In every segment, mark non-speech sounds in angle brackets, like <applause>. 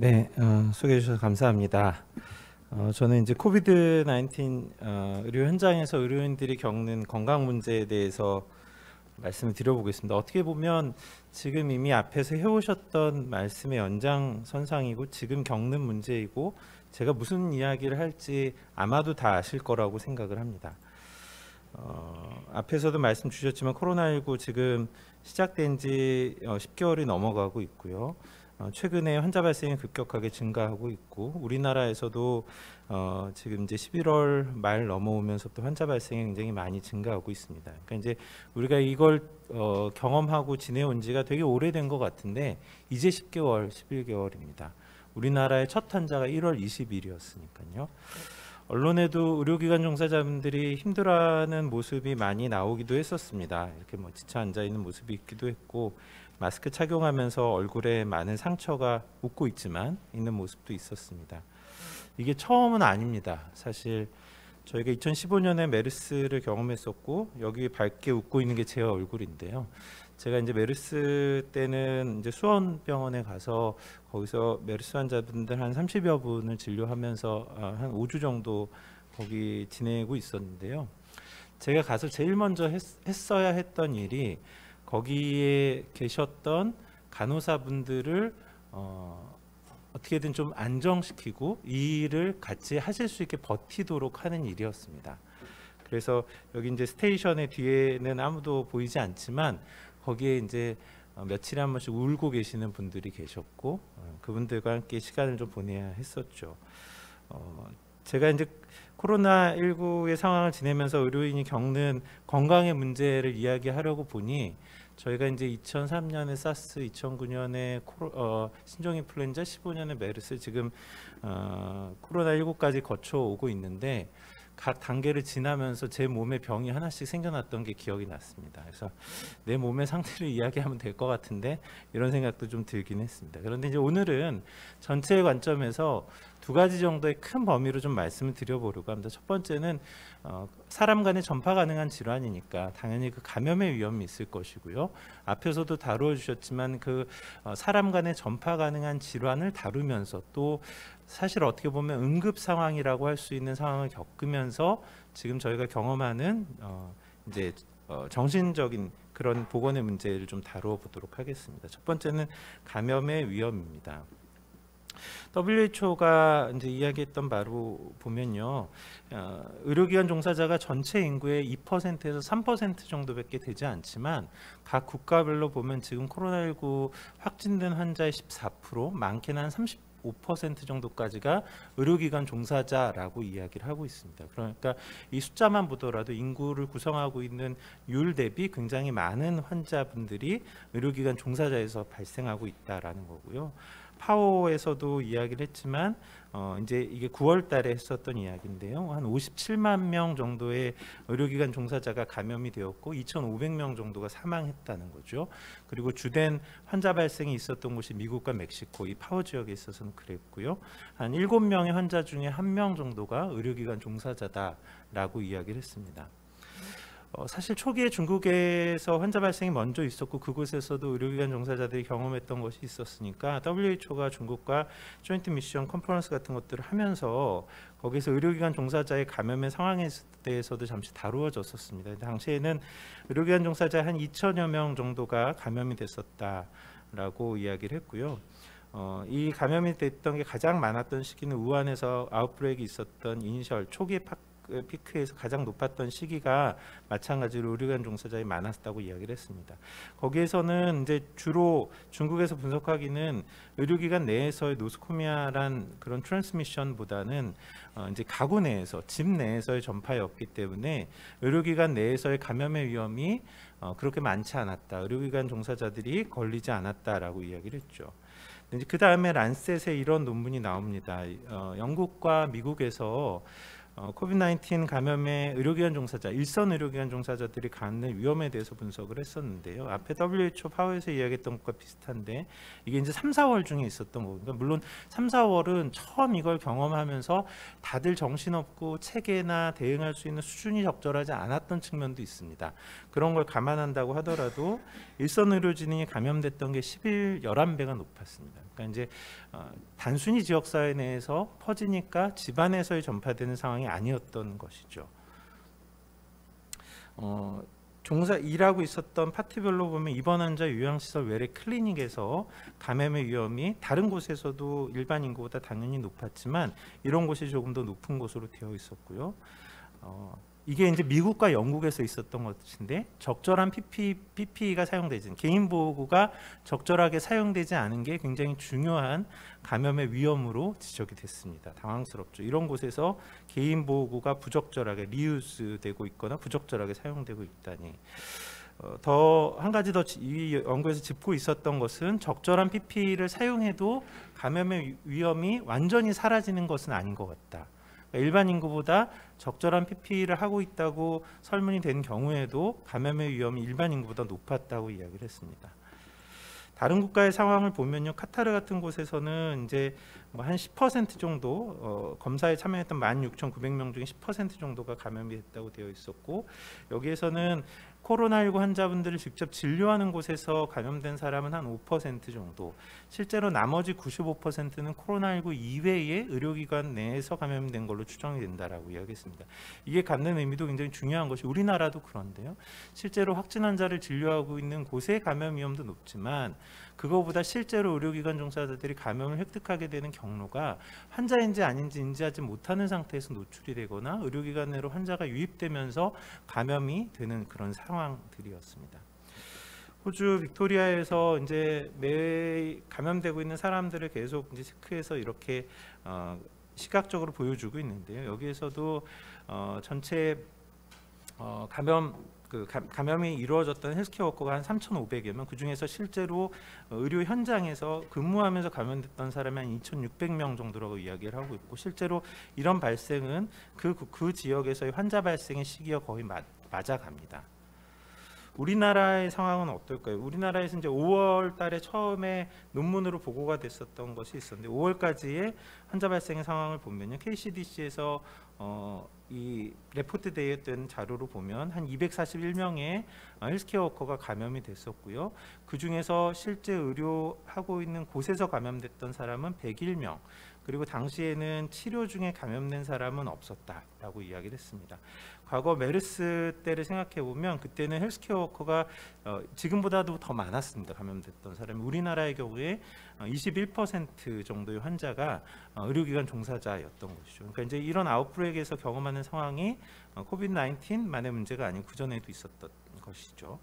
네, 어, 소개해 주셔서 감사합니다. 어, 저는 이제 코비드 19 어, 의료 현장에서 의료인들이 겪는 건강 문제에 대해서 말씀을 드려보겠습니다. 어떻게 보면 지금 이미 앞에서 해오셨던 말씀의 연장선상이고 지금 겪는 문제이고 제가 무슨 이야기를 할지 아마도 다 아실 거라고 생각을 합니다. 어, 앞에서도 말씀 주셨지만 코로나19 지금 시작된 지 10개월이 어, 넘어가고 있고요. 어, 최근에 환자 발생이 급격하게 증가하고 있고 우리나라에서도 어, 지금 이제 11월 말 넘어오면서부터 환자 발생이 굉장히 많이 증가하고 있습니다. 그러니까 이제 우리가 이걸 어, 경험하고 지내온 지가 되게 오래된 것 같은데 이제 10개월, 11개월입니다. 우리나라의 첫 환자가 1월 20일이었으니까요. 언론에도 의료기관 종사자분들이 힘들어하는 모습이 많이 나오기도 했었습니다. 이렇게 뭐 지쳐 앉아 있는 모습이 있기도 했고 마스크 착용하면서 얼굴에 많은 상처가 웃고 있지만 있는 모습도 있었습니다. 이게 처음은 아닙니다. 사실 저희가 2015년에 메르스를 경험했었고 여기 밝게 웃고 있는 게 제 얼굴인데요. 제가 이제 메르스 때는 이제 수원병원에 가서 거기서 메르스 환자분들 한 30여 분을 진료하면서 아, 한 5주 정도 거기 지내고 있었는데요. 제가 가서 제일 먼저 했, 어야 했던 일이 거기에 계셨던 간호사분들을 어, 어떻게든 좀 안정시키고 이 일을 같이 하실 수 있게 버티도록 하는 일이었습니다. 그래서 여기 이제 station의 뒤에는 아무도 보이지 않지만 거기에 이제 어, 며칠에 한 번씩 울고 계시는 분들이 계셨고 어, 그분들과 함께 시간을 좀 보내야 했었죠. 어, 제가 이제 코로나 19의 상황을 지내면서 의료인이 겪는 건강의 문제를 이야기하려고 보니 저희가 이제 2003년에 사스, 2009년에 코로, 어, 신종인플루엔자, 15년에 메르스 지금 어, 코로나 19까지 거쳐 오고 있는데 각 단계를 지나면서 제 몸에 병이 하나씩 생겨났던 게 기억이 났습니다. 그래서 내 몸의 상태를 <laughs> 이야기하면 될 것 같은데 이런 생각도 좀 들긴 했습니다. 그런데 이제 오늘은 전체의 관점에서 두 가지 정도의 큰 범위로 좀 말씀을 드려보려고 합니다. 첫 번째는 어, 사람 간에 전파 가능한 질환이니까 당연히 그 감염의 위험이 있을 것이고요. 앞에서도 다루어 주셨지만 그 어, 사람 간에 전파 가능한 질환을 다루면서 또 사실 어떻게 보면 응급 상황이라고 할 수 있는 상황을 겪으면서 지금 저희가 경험하는 어, 이제 어, 정신적인 그런 보건의 문제를 좀 다루어 보도록 하겠습니다. 첫 번째는 감염의 위험입니다. WHO가 이제 이야기했던 바로 보면요, 어, 의료기관 종사자가 전체 인구의 2%에서 3% 정도밖에 되지 않지만 각 국가별로 보면 지금 코로나19 확진된 환자의 14%, 많게는 한 30. 5% 정도까지가 의료기관 종사자라고 이야기를 하고 있습니다. 그러니까 이 숫자만 보더라도 인구를 구성하고 있는 율 대비 굉장히 많은 환자분들이 의료기관 종사자에서 발생하고 있다라는 거고요. 파워에서도 이야기를 했지만 어 이제 이게 9월 달에 했었던 이야기인데요. 한 57만 명 정도의 의료기관 종사자가 감염이 되었고 2,500명 정도가 사망했다는 거죠. 그리고 주된 환자 발생이 있었던 곳이 미국과 멕시코 이 파워 지역에 있어서는 그랬고요. 한 7명의 환자 중에 1명 정도가 의료기관 종사자다라고 이야기를 했습니다. 어, 사실 초기에 중국에서 환자 발생이 먼저 있었고 그곳에서도 의료기관 종사자들이 경험했던 것이 있었으니까 WHO가 중국과 joint mission conference 같은 것들을 하면서 거기서 의료기관 종사자의 감염의 상황에 대해서도 잠시 다루어졌었습니다. 당시에는 의료기관 종사자 한 2천여 명 정도가 감염이 됐었다라고 이야기를 했고요. 어, 이 감염이 됐던 게 가장 많았던 시기는 우한에서 outbreak 있었던 이니셜 초기 파, 그 피크에서 가장 높았던 시기가 마찬가지로 의료관 종사자이 많았다고 이야기를 했습니다. 거기에서는 이제 주로 중국에서 분석하기는 의료기관 내에서의 노스코미아란 그런 트랜스미션보다는 어 이제 가구 내에서 집 내에서의 전파였기 때문에 의료기관 내에서의 감염의 위험이 어 그렇게 많지 않았다. 의료기관 종사자들이 걸리지 않았다라고 이야기를 했죠. 그 다음에 란셋에 이런 논문이 나옵니다. 어 영국과 미국에서 어, 코비드-19 감염의 의료기관 종사자, 일선 의료기관 종사자들이 갖는 위험에 대해서 분석을 했었는데요. 앞에 WHO 파워에서 이야기했던 것과 비슷한데 이게 이제 3, 4월 중에 있었던 거니까 물론 3, 4월은 처음 이걸 경험하면서 다들 정신없고 체계나 대응할 수 있는 수준이 적절하지 않았던 측면도 있습니다. 그런 걸 감안한다고 하더라도 일선 의료진이 감염됐던 게 11, 11배가 높았습니다. 그러니까 이제 어, 단순히 지역 사회 내에서 퍼지니까 집안에서의 전파되는 상황이 아니었던 것이죠. 어, 종사 일하고 있었던 파트별로 보면 입원 환자 요양시설 외래 클리닉에서 감염의 위험이 다른 곳에서도 일반 인구보다 당연히 높았지만 이런 곳이 조금 더 높은 곳으로 되어 있었고요. 어, 이게 이제 미국과 영국에서 있었던 것인데 적절한 PP, PPE가 사용되지 개인 보호구가 적절하게 사용되지 않은 게 굉장히 중요한 감염의 위험으로 지적이 됐습니다. 당황스럽죠. 이런 곳에서 개인 보호구가 부적절하게 리유스되고 있거나 부적절하게 사용되고 있다니. 어, 더한 가지 더 이 연구에서 짚고 있었던 것은 적절한 PPE를 사용해도 감염의 위험이 완전히 사라지는 것은 아닌 것 같다. 그러니까 일반 인구보다 적절한 PPE를 하고 있다고 설문이 된 경우에도 감염의 위험이 일반 인구보다 높았다고 이야기를 했습니다. 다른 국가의 상황을 보면요, 카타르 같은 곳에서는 이제 뭐 한 10% 정도 어, 검사에 참여했던 16,900명 중에 10% 정도가 감염이 됐다고 되어 있었고 여기에서는 코로나19 환자분들을 직접 진료하는 곳에서 감염된 사람은 한 5% 정도. 실제로 나머지 95%는 코로나19 이외의 의료기관 내에서 감염된 걸로 추정이 된다라고 이야기했습니다. 이게 갖는 의미도 굉장히 중요한 것이 우리나라도 그런데요. 실제로 확진 환자를 진료하고 있는 곳의 감염 위험도 높지만 그거보다 실제로 의료기관 종사자들이 감염을 획득하게 되는 경로가 환자인지 아닌지 인지하지 못하는 상태에서 노출이 되거나 의료기관 내로 환자가 유입되면서 감염이 되는 그런 상황들이었습니다. 호주 빅토리아에서 이제 매 감염되고 있는 사람들을 계속 이제 체크해서 이렇게 어, 시각적으로 보여주고 있는데요. 여기에서도 어, 전체 어, 감염 그 감염이 이루어졌던 헬스케어 워커가 한 3,500여 명, 그 중에서 실제로 의료 현장에서 근무하면서 감염됐던 사람이 한 2,600명 정도라고 이야기를 하고 있고 실제로 이런 발생은 그, 그 지역에서의 환자 발생의 시기와 거의 맞, 맞아갑니다. 우리나라의 상황은 어떨까요? 우리나라에서 이제 5월 달에 처음에 논문으로 보고가 됐었던 것이 있었는데 5월까지의 환자 발생의 상황을 보면요. KCDC에서 어, 이 레포트 되었던 자료로 보면 한 241명의 헬스케어 워커가 감염이 됐었고요. 그 중에서 실제 의료하고 있는 곳에서 감염됐던 사람은 101명. 그리고 당시에는 치료 중에 감염된 사람은 없었다라고 이야기를 했습니다. 과거 메르스 때를 생각해 보면 그때는 헬스케어 워커가 어, 지금보다도 더 많았습니다. 감염됐던 사람이 우리나라의 경우에 21% 어, 정도의 환자가 어, 의료기관 종사자였던 것이죠. 그러니까 이제 이런 아웃브레이크에서 경험하는 상황이 어, 코비드 19만의 문제가 아닌 그 전에도 있었던 것이죠.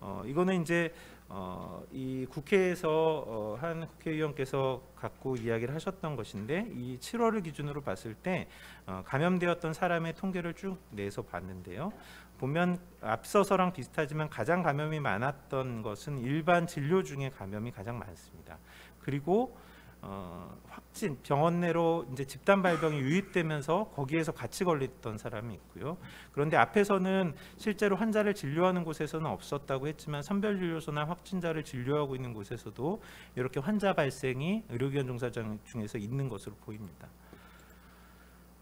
어, 이거는 이제 어, 이 국회에서 어, 한 국회의원께서 갖고 이야기를 하셨던 것인데 이 7월을 기준으로 봤을 때 어, 감염되었던 사람의 통계를 쭉 내서 봤는데요. 보면 앞서서랑 비슷하지만 가장 감염이 많았던 것은 일반 진료 중에 감염이 가장 많습니다. 그리고 어, 확진 병원 내로 이제 집단 발병이 유입되면서 거기에서 같이 걸렸던 사람이 있고요. 그런데 앞에서는 실제로 환자를 진료하는 곳에서는 없었다고 했지만 선별진료소나 확진자를 진료하고 있는 곳에서도 이렇게 환자 발생이 의료기관 종사장 중에서 있는 것으로 보입니다.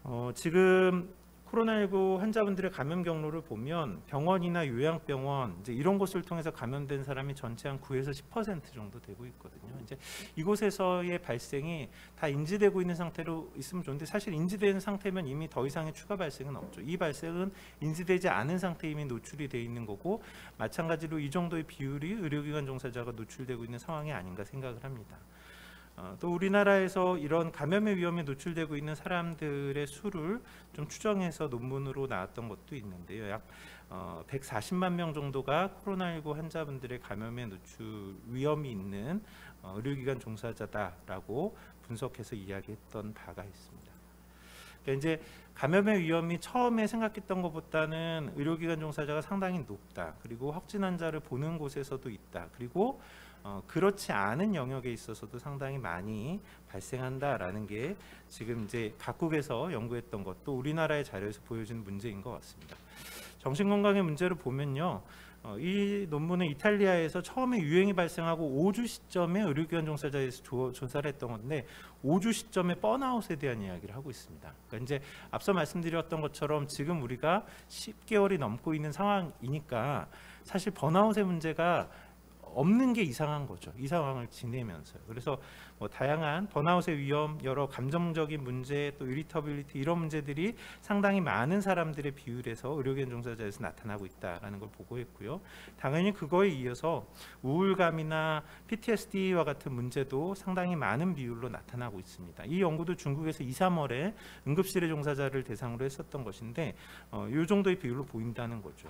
어, 지금 코로나19 환자분들의 감염 경로를 보면 병원이나 요양병원 이제 이런 곳을 통해서 감염된 사람이 전체 한 9에서 10% 정도 되고 있거든요. 이제 이곳에서의 발생이 다 인지되고 있는 상태로 있으면 좋은데 사실 인지된 상태면 이미 더 이상의 추가 발생은 없죠. 이 발생은 인지되지 않은 상태 이미 노출이 돼 있는 거고 마찬가지로 이 정도의 비율이 의료기관 종사자가 노출되고 있는 상황이 아닌가 생각을 합니다. 어, 또 우리나라에서 이런 감염의 위험에 노출되고 있는 사람들의 수를 좀 추정해서 논문으로 나왔던 것도 있는데요. 약 어, 140만 명 정도가 코로나19 환자분들의 감염에 노출 위험이 있는 어, 의료기관 종사자다라고 분석해서 이야기했던 바가 있습니다. 그러니까 이제 감염의 위험이 처음에 생각했던 것보다는 의료기관 종사자가 상당히 높다. 그리고 확진 환자를 보는 곳에서도 있다. 그리고 어, 그렇지 않은 영역에 있어서도 상당히 많이 발생한다라는 게 지금 이제 각국에서 연구했던 것도 우리나라의 자료에서 보여주는 문제인 것 같습니다. 정신건강의 문제를 보면요. 어, 이 논문은 이탈리아에서 처음에 유행이 발생하고 5주 시점에 의료기관 종사자에서 조, 조사를 했던 건데 5주 시점에 번아웃에 대한 이야기를 하고 있습니다. 그러니까 이제 앞서 말씀드렸던 것처럼 지금 우리가 10개월이 넘고 있는 상황이니까 사실 번아웃의 문제가 없는 게 이상한 거죠. 이 상황을 지내면서요. 그래서 뭐 다양한 번아웃의 위험, 여러 감정적인 문제, 또 이리터빌리티 이런 문제들이 상당히 많은 사람들의 비율에서 의료기관 종사자에서 나타나고 있다라는 걸 보고했고요. 당연히 그거에 이어서 우울감이나 PTSD와 같은 문제도 상당히 많은 비율로 나타나고 있습니다. 이 연구도 중국에서 2, 3월에 응급실의 종사자를 대상으로 했었던 것인데 어, 이 정도의 비율로 보인다는 거죠.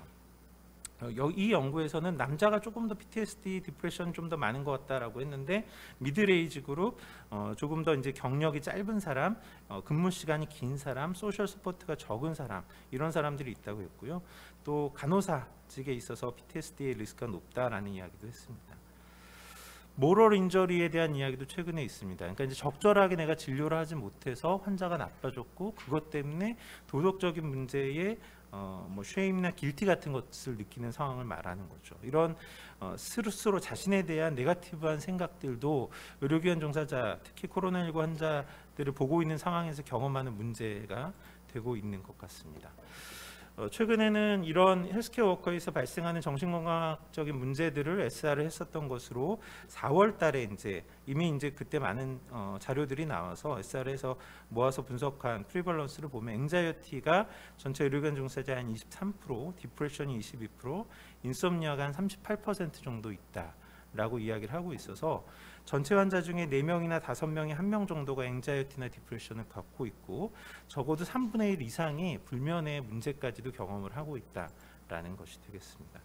어, 여- 이 연구에서는 남자가 조금 더 PTSD, depression 좀 더 많은 것 같다라고 했는데 middle age group, 어, 조금 더 이제 경력이 짧은 사람, 어, 근무 시간이 긴 사람, social support가 적은 사람 이런 사람들이 있다고 했고요. 또 간호사직에 있어서 PTSD의 risk가 높다라는 이야기도 했습니다. moral injury에 대한 이야기도 최근에 있습니다. 그러니까 이제 적절하게 내가 진료를 하지 못해서 환자가 나빠졌고 그것 때문에 도덕적인 문제에 어, 뭐 shame이나 guilty 같은 것을 느끼는 상황을 말하는 거죠. 이런 어, 스스로 자신에 대한 negative한 생각들도 의료기관 종사자, 특히 코로나19 환자들을 보고 있는 상황에서 경험하는 문제가 되고 있는 것 같습니다. 어, 최근에는 이런 헬스케어 워커에서 발생하는 정신건강학적인 문제들을 SR을 했었던 것으로 4월 달에 이제 이미 이제 그때 많은 어, 자료들이 나와서 SR에서 모아서 분석한 prevalence를 보면 anxiety가 전체 의료기관 종사자의 한 23%, depression이 22%, 인썸니아가 한 38% 정도 있다 라고 이야기를 하고 있어서 전체 환자 중에 4명이나 5명이 1명 정도가 앵자이어티나 디프레션을 갖고 있고 적어도 3분의 1 이상이 불면의 문제까지도 경험을 하고 있다라는 것이 되겠습니다.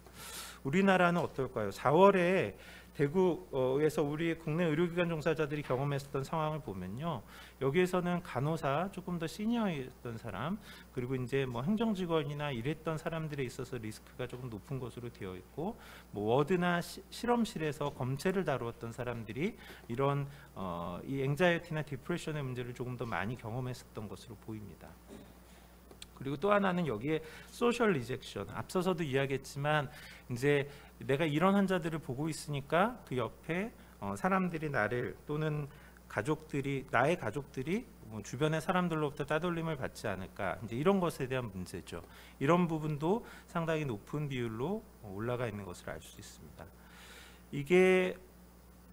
우리나라는 어떨까요? 4월에 대구에서 우리 국내 의료기관 종사자들이 경험했었던 상황을 보면요. 여기에서는 간호사, 조금 더 시니어였던 사람, 그리고 이제 뭐 행정직원이나 이랬던 사람들에 있어서 risk가 조금 높은 것으로 되어 있고, 뭐 ward나 시, 실험실에서 검체를 다루었던 사람들이 이런 어, 이 anxiety나 depression의 문제를 조금 더 많이 경험했었던 것으로 보입니다. 그리고 또 하나는 여기에 social rejection 앞서서도 이야기했지만 이제 내가 이런 환자들을 보고 있으니까 그 옆에 어, 사람들이 나를 또는 가족들이 나의 가족들이 뭐 주변의 사람들로부터 따돌림을 받지 않을까 이제 이런 것에 대한 문제죠. 이런 부분도 상당히 높은 비율로 올라가 있는 것을 알 수 있습니다. 이게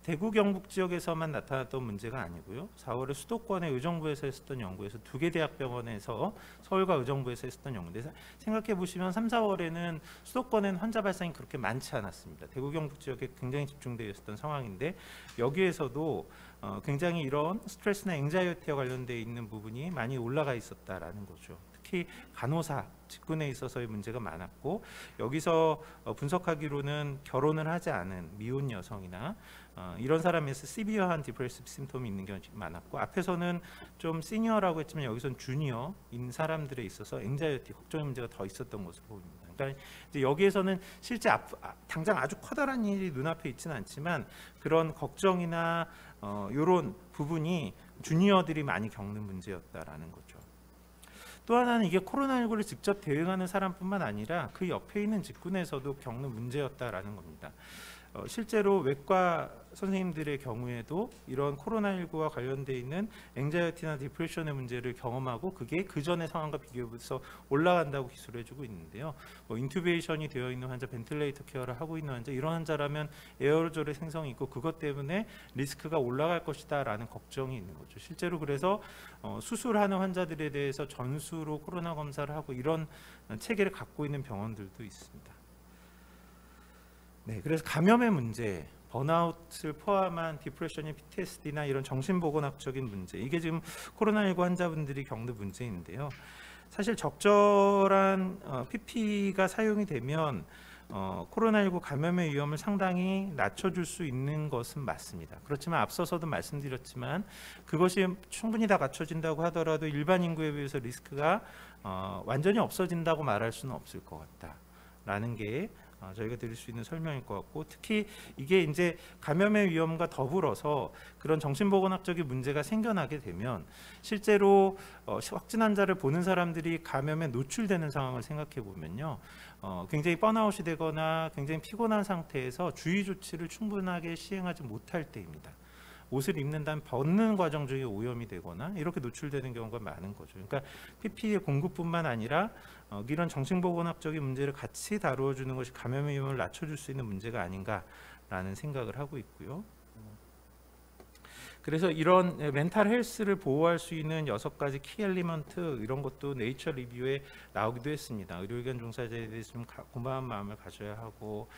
대구 경북 지역에서만 나타났던 문제가 아니고요. 4월에 수도권의 의정부에서 했었던 연구에서 두 개 대학병원에서 서울과 의정부에서 했었던 연구인데 생각해 보시면 3, 4월에는 수도권엔 환자 발생이 그렇게 많지 않았습니다. 대구 경북 지역에 굉장히 집중되어 있었던 상황인데 여기에서도 어, 굉장히 이런 스트레스나 anxiety와 관련되어 있는 부분이 많이 올라가 있었다라는 거죠. 특히 간호사 직군에 있어서의 문제가 많았고 여기서 어, 분석하기로는 결혼을 하지 않은 미혼 여성이나 어, 이런 사람에서 severe한 depressive symptom이 있는 경우가 많았고 앞에서는 좀 시니어라고 했지만 여기서는 주니어인 사람들에 있어서 anxiety 걱정의 문제가 더 있었던 것으로 보입니다. 그러니까 여기에서는 실제 앞, 아, 당장 아주 커다란 일이 눈앞에 있지는 않지만 그런 걱정이나 어, 이런 부분이 주니어들이 많이 겪는 문제였다라는 거죠. 또 하나는 이게 코로나19를 직접 대응하는 사람뿐만 아니라 그 옆에 있는 직군에서도 겪는 문제였다라는 겁니다. 어, 실제로 외과 선생님들의 경우에도 이런 코로나19와 관련돼 있는 anxiety나 depression의 문제를 경험하고 그게 그 전의 상황과 비교해서 올라간다고 기술해주고 있는데요. 뭐 intubation이 되어 있는 환자, ventilator care를 하고 있는 환자 이런 환자라면 에어로졸의 생성이 있고 그것 때문에 리스크가 올라갈 것이다 라는 걱정이 있는 거죠. 실제로 그래서 어, 수술하는 환자들에 대해서 전수로 코로나 검사를 하고 이런 체계를 갖고 있는 병원들도 있습니다. 네, 그래서 감염의 문제, 번아웃을 포함한 디프레션이 PTSD나 이런 정신보건학적인 문제, 이게 지금 코로나19 환자분들이 겪는 문제인데요. 사실 적절한 어, PP가 사용이 되면 어, 코로나19 감염의 위험을 상당히 낮춰줄 수 있는 것은 맞습니다. 그렇지만 앞서서도 말씀드렸지만 그것이 충분히 다 갖춰진다고 하더라도 일반 인구에 비해서 리스크가 어, 완전히 없어진다고 말할 수는 없을 것 같다라는 게 아, 저희가 드릴 수 있는 설명일 것 같고 특히 이게 이제 감염의 위험과 더불어서 그런 정신보건학적인 문제가 생겨나게 되면 실제로 어, 확진 환자를 보는 사람들이 감염에 노출되는 상황을 생각해 보면요, 어, 굉장히 번아웃이 되거나 굉장히 피곤한 상태에서 주의 조치를 충분하게 시행하지 못할 때입니다. 옷을 입은 다음 벗는 과정 중에 오염이 되거나 이렇게 노출되는 경우가 많은 거죠. 그러니까 PPE 공급뿐만 아니라 어, 이런 정신보건학적인 문제를 같이 다루어 주는 것이 감염의 위험을 낮춰줄 수 있는 문제가 아닌가라는 생각을 하고 있고요. 그래서 이런 mental health를 보호할 수 있는 여섯 가지 key element 이런 것도 Nature Review에 나오기도 했습니다. 의료기관 종사자에 대해서 좀 가- 고마운 마음을 가져야 하고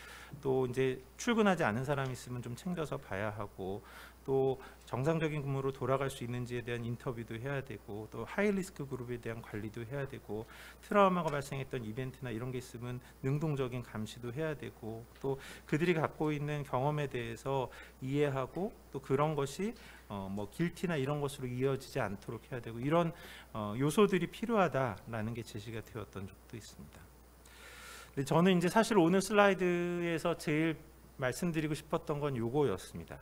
또 이제 출근하지 않은 사람이 있으면 좀 챙겨서 봐야 하고 또 정상적인 근무로 돌아갈 수 있는지에 대한 인터뷰도 해야 되고 또 high risk group에 대한 관리도 해야 되고 트라우마가 발생했던 이벤트나 이런 게 있으면 능동적인 감시도 해야 되고 또 그들이 갖고 있는 경험에 대해서 이해하고 또 그런 것이 어, 뭐 guilty나 이런 것으로 이어지지 않도록 해야 되고 이런 어, 요소들이 필요하다라는 게 제시가 되었던 적도 있습니다. 근데 저는 이제 사실 오늘 슬라이드에서 제일 말씀드리고 싶었던 건 요거였습니다.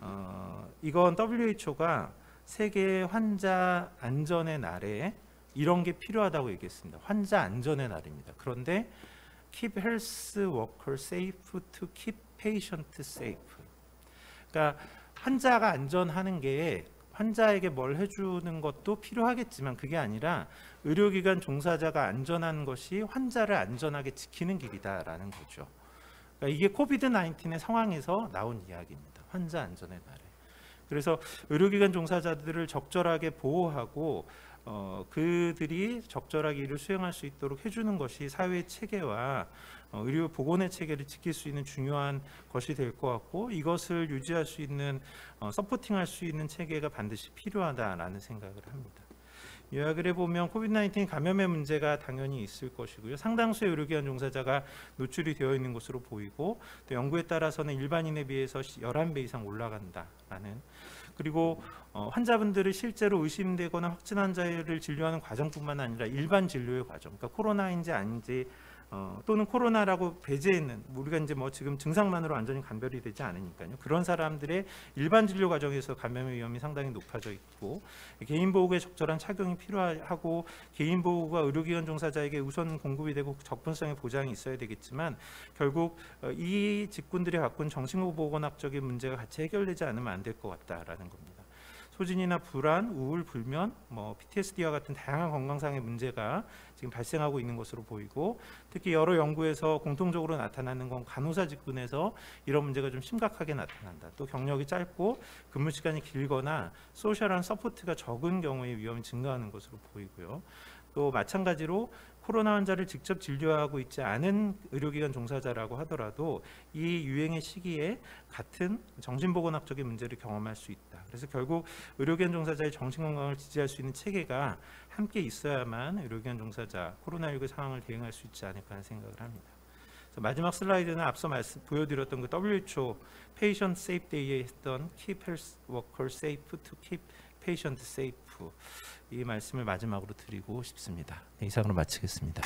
어, 이건 WHO가 세계 환자 안전의 날에 이런 게 필요하다고 얘기했습니다. 환자 안전의 날입니다. 그런데 keep health worker safe to keep patient safe. 그러니까 환자가 안전하는 게 환자에게 뭘 해주는 것도 필요하겠지만 그게 아니라 의료기관 종사자가 안전한 것이 환자를 안전하게 지키는 길이다라는 거죠. 그러니까 이게 코비드 19의 상황에서 나온 이야기입니다. 환자 안전의 날에. 그래서 의료기관 종사자들을 적절하게 보호하고 어, 그들이 적절하게 일을 수행할 수 있도록 해주는 것이 사회의 체계와 어, 의료 보건의 체계를 지킬 수 있는 중요한 것이 될 것 같고 이것을 유지할 수 있는 어, 서포팅할 수 있는 체계가 반드시 필요하다라는 생각을 합니다. 요약을 해보면 코비드-19 감염의 문제가 당연히 있을 것이고요. 상당수의 의료기관 종사자가 노출이 되어 있는 것으로 보이고 또 연구에 따라서는 일반인에 비해서 11배 이상 올라간다라는 그리고 어, 환자분들을 실제로 의심되거나 확진 환자를 진료하는 과정뿐만 아니라 일반 진료의 과정, 그러니까 코로나인지 아닌지 어, 또는 코로나라고 배제했는 우리가 이제 뭐 지금 증상만으로 완전히 감별이 되지 않으니까요. 그런 사람들의 일반 진료 과정에서 감염의 위험이 상당히 높아져 있고 개인 보호구의 적절한 착용이 필요하고 개인 보호구가 의료기관 종사자에게 우선 공급이 되고 접근성의 보장이 있어야 되겠지만 결국 어, 이 직군들이 갖고 있는 정신보건학적인 문제가 같이 해결되지 않으면 안 될 것 같다라는 겁니다. 소진이나 불안, 우울, 불면, 뭐 PTSD와 같은 다양한 건강상의 문제가 지금 발생하고 있는 것으로 보이고 특히 여러 연구에서 공통적으로 나타나는 건 간호사 직군에서 이런 문제가 좀 심각하게 나타난다. 또 경력이 짧고 근무 시간이 길거나 social한 support가 적은 경우에 위험이 증가하는 것으로 보이고요. 또 마찬가지로 코로나 환자를 직접 진료하고 있지 않은 의료기관 종사자라고 하더라도 이 유행의 시기에 같은 정신보건학적인 문제를 경험할 수 있다. 그래서 결국 의료기관 종사자의 정신건강을 지지할 수 있는 체계가 함께 있어야만 의료기관 종사자 코로나19 상황을 대응할 수 있지 않을까 하는 생각을 합니다. 마지막 슬라이드는 앞서 말씀 보여드렸던 그 WHO Patient Safe Day에 했던 Keep Health Workers Safe to Keep Patient Safe 이 말씀을 마지막으로 드리고 싶습니다. 네, 이상으로 마치겠습니다.